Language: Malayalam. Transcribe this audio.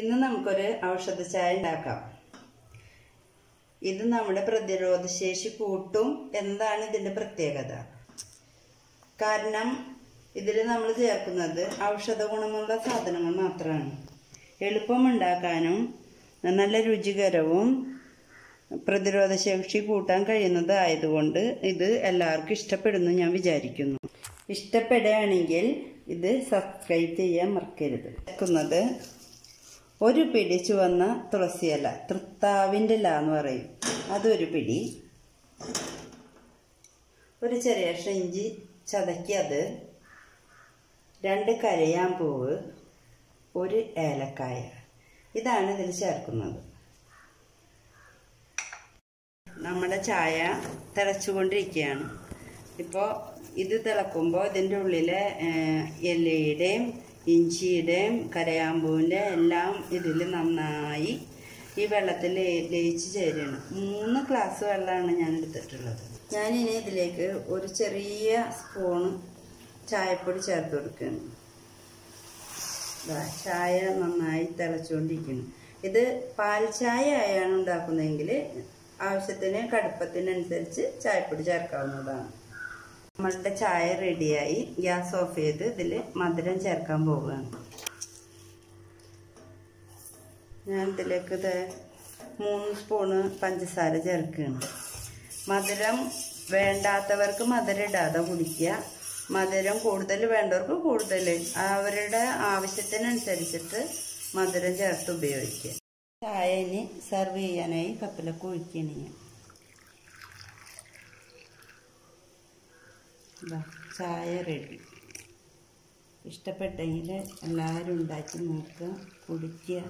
ഇന്ന് നമുക്കൊരു ഔഷധ ചായ ഉണ്ടാക്കാം. ഇത് നമ്മുടെ പ്രതിരോധശേഷി കൂട്ടും എന്താണ് ഇതിന്റെ പ്രത്യേകത? കാരണം ഇതിൽ നമ്മൾ ചേർക്കുന്നത് ഔഷധ ഗുണമുള്ള സാധനങ്ങൾ മാത്രമാണ്. എളുപ്പമുണ്ടാക്കാനും നല്ല രുചികരവും പ്രതിരോധശേഷി കൂട്ടാൻ കഴിയുന്നതായതുകൊണ്ട് ഇത് എല്ലാവർക്കും ഇഷ്ടപ്പെടുന്നു ഞാൻ വിചാരിക്കുന്നു. ഇഷ്ടപ്പെടുകയാണെങ്കിൽ ഇത് സബ്സ്ക്രൈബ് ചെയ്യാൻ മറക്കരുത്. ഒരു പിടി ചുവന്ന തുളസിയില തൃത്താവിന്റെ ഇല എന്ന് പറയും. അതൊരു പിടി. ഒരു ചെറിയ ഇഞ്ചി ചതക്കിയത് രണ്ട് പൂവ് ഒരു ഏലക്കായ. ഇതാണ് ഇതിൽ ചേർക്കുന്നത്. നമ്മുടെ ചായ തിളച്ചുകൊണ്ടിരിക്കുകയാണ്. ഇപ്പോൾ ഇത് തിളക്കുമ്പോൾ ഇതിന്റെ ഉള്ളിലെ ഇലയുടെയും ഇഞ്ചിയുടെയും കരയാമ്പൂവിന്റെ എല്ലാം ഇതിൽ നന്നായി ഈ വെള്ളത്തിൽ ലയിച്ച് ചേരുന്നു മൂന്ന് ഗ്ലാസ് വെള്ളമാണ് ഞാൻ എടുത്തിട്ടുള്ളത്. ഞാനിനി ഇതിലേക്ക് ഒരു ചെറിയ സ്പൂണ് ചായപ്പൊടി ചേർത്ത് കൊടുക്കുകയാണ്. ചായ നന്നായി തിളച്ചുകൊണ്ടിരിക്കുന്നു. ഇത് പാൽ ചായ ആയാണ് ഉണ്ടാക്കുന്നതെങ്കിൽ ആവശ്യത്തിന് കടുപ്പത്തിനനുസരിച്ച് ചായപ്പൊടി ചേർക്കാവുന്നതാണ്. നമ്മളുടെ ചായ റെഡിയായി. ഗ്യാസ് ഓഫ് ചെയ്ത് ഇതിൽ മധുരം ചേർക്കാൻ പോവുകയാണ്. ഞാൻ ഇതിലേക്ക് ഇത് മൂന്ന് സ്പൂണ് പഞ്ചസാര ചേർക്കുകയാണ്. മധുരം വേണ്ടാത്തവർക്ക് മധുരം ഇടാതെ കുടിക്കുക. മധുരം കൂടുതൽ വേണ്ടവർക്ക് കൂടുതൽ. അവരുടെ ആവശ്യത്തിനനുസരിച്ചിട്ട് മധുരം ചേർത്ത് ഉപയോഗിക്കുക. ചായ ഇനി സെർവ് ചെയ്യാനായി കപ്പിലൊക്കെ ഒഴിക്കുകയാണ് ഞാൻ. ചായ റെഡി. ഇഷ്ടപ്പെട്ടെങ്കിൽ എല്ലാവരും ഉണ്ടാക്കി നോക്കുക കുടിക്കുക.